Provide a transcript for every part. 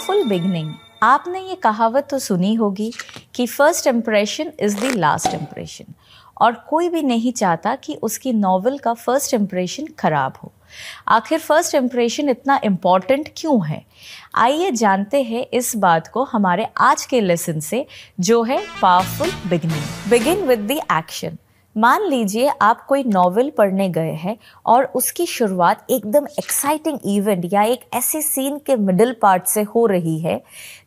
Powerful beginning आपने ये कहावत तो सुनी होगी कि first impression is the last impression और कोई भी नहीं चाहता कि उसकी नॉवल का फ़र्स्ट इम्प्रेशन खराब हो। आखिर फ़र्स्ट इम्प्रेशन इतना इंपॉर्टेंट क्यों है? आइए जानते हैं इस बात को हमारे आज के लेसन से, जो है powerful beginning begin with the action मान लीजिए आप कोई नॉवेल पढ़ने गए हैं और उसकी शुरुआत एकदम एक्साइटिंग इवेंट या एक ऐसे सीन के मिडिल पार्ट से हो रही है,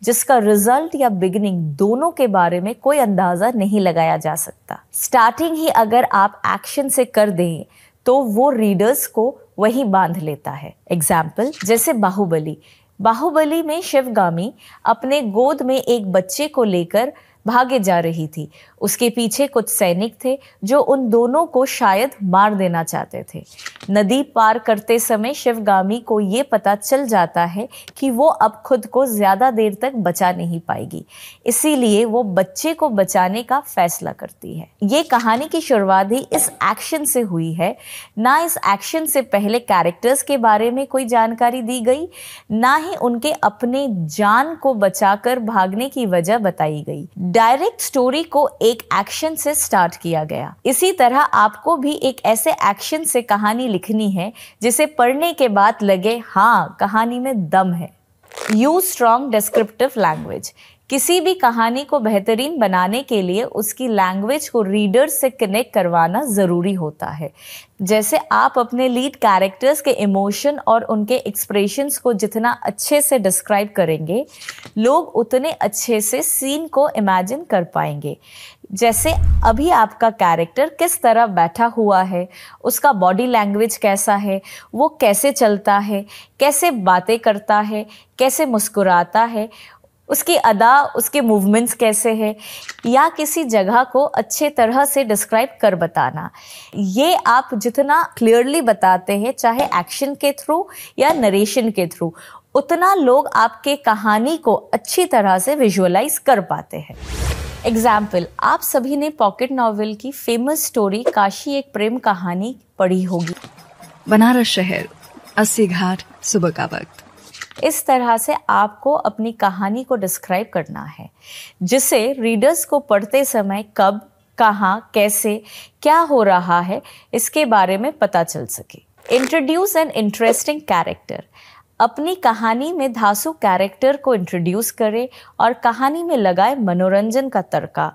जिसका रिज़ल्ट या बिगिनिंग दोनों के बारे में कोई अंदाज़ा नहीं लगाया जा सकता। स्टार्टिंग ही अगर आप एक्शन से कर दें तो वो रीडर्स को वही बाँध लेता है। एग्ज़ाम्पल जैसे बाहुबली। बाहुबली में शिवगामी अपने गोद में एक बच्चे को लेकर भागे जा रही थी। उसके पीछे कुछ सैनिक थे, जो उन दोनों को शायद मार देना चाहते थे। नदी पार करते समय शिवगामी को ये पता चल जाता है कि वो अब खुद को ज़्यादा देर तक बचा नहीं पाएगी। इसीलिए वो बच्चे को बचाने का फैसला करती है। ये कहानी की शुरुआत ही इस एक्शन से हुई है। ना इस एक्शन से पहले कैरेक्टर्स के बारे में कोई जानकारी दी गई, ना ही उनके अपने जान को बचाकर भागने की वजह बताई गई। डायरेक्ट स्टोरी को एक एक्शन से स्टार्ट किया गया। इसी तरह आपको भी एक ऐसे एक्शन से कहानी लिखनी है, जिसे पढ़ने के बाद लगे हाँ कहानी में दम है। यूज़ स्ट्रॉन्ग डिस्क्रिप्टिव लैंग्वेज किसी भी कहानी को बेहतरीन बनाने के लिए उसकी लैंग्वेज को रीडर से कनेक्ट करवाना ज़रूरी होता है। जैसे आप अपने लीड कैरेक्टर्स के इमोशन और उनके एक्सप्रेशंस को जितना अच्छे से डिस्क्राइब करेंगे, लोग उतने अच्छे से सीन को इमेजिन कर पाएँगे। जैसे अभी आपका कैरेक्टर किस तरह बैठा हुआ है, उसका बॉडी लैंग्वेज कैसा है, वो कैसे चलता है, कैसे बातें करता है, कैसे मुस्कुराता है उसकी अदा, उसके मूवमेंट्स कैसे है, या किसी जगह को अच्छे तरह से डिस्क्राइब कर बताना। ये आप जितना क्लियरली बताते हैं, चाहे एक्शन के थ्रू या नरेशन के थ्रू उतना लोग आपके कहानी को अच्छी तरह से विजुअलाइज कर पाते हैं। एग्ज़ाम्पल आप सभी ने पॉकेट नॉवेल की फ़ेमस स्टोरी काशी एक प्रेम कहानी पढ़ी होगी। बनारस शहर, अस्सी घाट, सुबह का वक्त। इस तरह से आपको अपनी कहानी को डिस्क्राइब करना है। जिसे रीडर्स को पढ़ते समय कब, कहाँ, कैसे, क्या हो रहा है, इसके बारे में पता चल सके। इंट्रोड्यूस एन इंटरेस्टिंग कैरेक्टर अपनी कहानी में धासु कैरेक्टर को इंट्रोड्यूस करे और कहानी में लगाए मनोरंजन का तड़का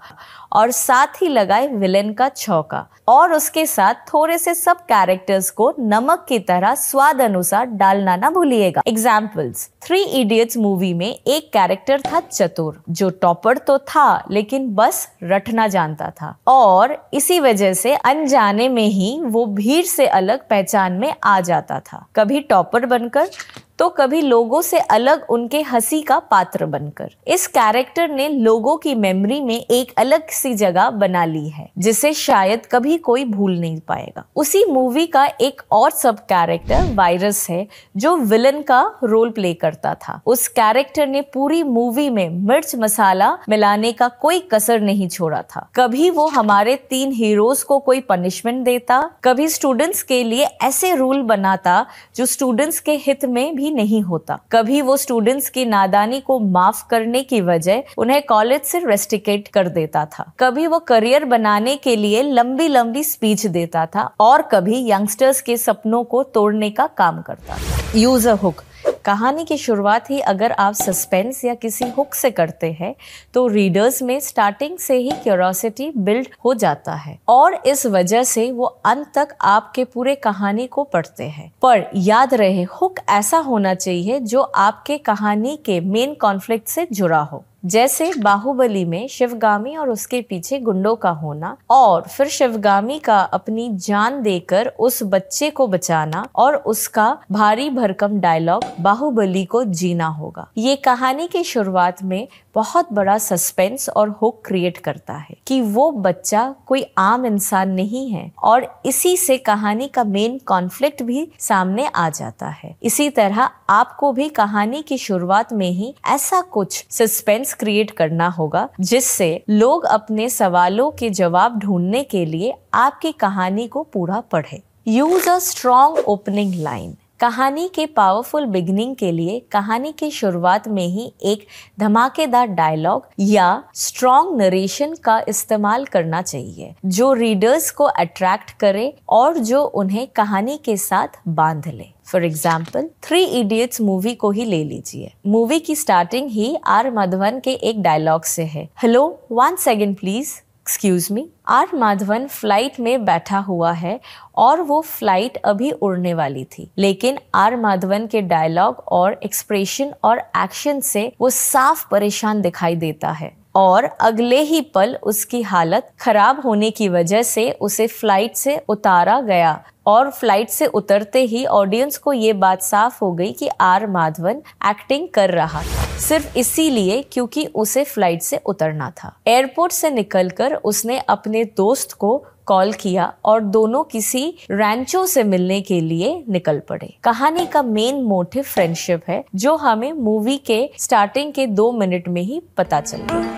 और साथ ही लगाए विलेन का छौका। और उसके साथ थोड़े से सब कैरेक्टर्स को नमक की तरह स्वाद अनुसार डालना ना भूलिएगा। एग्जाम्पल्स थ्री इडियट्स मूवी में एक कैरेक्टर था चतुर जो टॉपर तो था, लेकिन बस रटना जानता था। और इसी वजह से अनजाने में ही वो भीड़ से अलग पहचान में आ जाता था। कभी टॉपर बनकर तो कभी लोगों से अलग उनके हँसी का पात्र बनकर। इस कैरेक्टर ने लोगों की मेमोरी में एक अलग सी जगह बना ली है, जिसे शायद कभी कोई भूल नहीं पाएगा। उसी मूवी का एक और सब कैरेक्टर वायरस है, जो विलन का रोल प्ले करता था। उस कैरेक्टर ने पूरी मूवी में मिर्च मसाला मिलाने का कोई कसर नहीं छोड़ा था। कभी वो हमारे तीन हीरोज को कोई पनिशमेंट देता, कभी स्टूडेंट्स के लिए ऐसे रूल बनाता जो स्टूडेंट्स के हित में भी नहीं होता। कभी वो स्टूडेंट्स की नादानी को माफ़ करने की वजह उन्हें कॉलेज से रेस्टिकेट कर देता था। कभी वो करियर बनाने के लिए लंबी लंबी स्पीच देता था और कभी यंगस्टर्स के सपनों को तोड़ने का काम करता था। यूज़ अ हुक कहानी की शुरुआत ही अगर आप सस्पेंस या किसी हुक से करते हैं तो रीडर्स में स्टार्टिंग से ही क्यूरोसिटी बिल्ड हो जाता है। और इस वजह से वो अंत तक आपके पूरे कहानी को पढ़ते हैं। पर याद रहे हुक ऐसा होना चाहिए जो आपके कहानी के मेन कॉन्फ्लिक्ट से जुड़ा हो। जैसे बाहुबली में शिवगामी और उसके पीछे गुंडों का होना, और फिर शिवगामी का अपनी जान देकर उस बच्चे को बचाना और उसका भारी भरकम डायलॉग बाहुबली को जीना होगा। ये कहानी की शुरुआत में बहुत बड़ा सस्पेंस और हुक क्रिएट करता है कि वो बच्चा कोई आम इंसान नहीं है, और इसी से कहानी का मेन कॉन्फ्लिक्ट भी सामने आ जाता है। इसी तरह आपको भी कहानी की शुरुआत में ही ऐसा कुछ सस्पेंस क्रिएट करना होगा, जिससे लोग अपने सवालों के जवाब ढूँढने के लिए आपकी कहानी को पूरा पढ़े। Use a strong opening line कहानी के पावरफुल बिगनिंग के लिए कहानी की शुरुआत में ही एक धमाकेदार डायलॉग या स्ट्रॉन्ग नरेशन का इस्तेमाल करना चाहिए, जो रीडर्स को अट्रैक्ट करे और जो उन्हें कहानी के साथ बाँध ले। For example three idiots movie को ही ले लीजिए। मूवी की स्टार्टिंग ही आर माधवन के एक डायलॉग से है। Hello one second please excuse me R Madhavan flight में बैठा हुआ है और वो फ़्लाइट अभी उड़ने वाली थी। लेकिन आर माधवन के डायलॉग और एक्सप्रेशन और एक्शन से वो साफ़ परेशान दिखाई देता है। और अगले ही पल उसकी हालत खराब होने की वजह से उसे फ़्लाइट से उतारा गया। और फ़्लाइट से उतरते ही ऑडियंस को ये बात साफ़ हो गई कि आर माधवन एक्टिंग कर रहा। था सिर्फ़ इसीलिए क्योंकि उसे फ़्लाइट से उतरना था। एयरपोर्ट से निकलकर उसने अपने दोस्त को कॉल किया और दोनों किसी रैंचो से मिलने के लिए निकल पड़े। कहानी का मेन मोटिव फ्रेंडशिप है, जो हमें मूवी के स्टार्टिंग के दो मिनट में ही पता चल गया।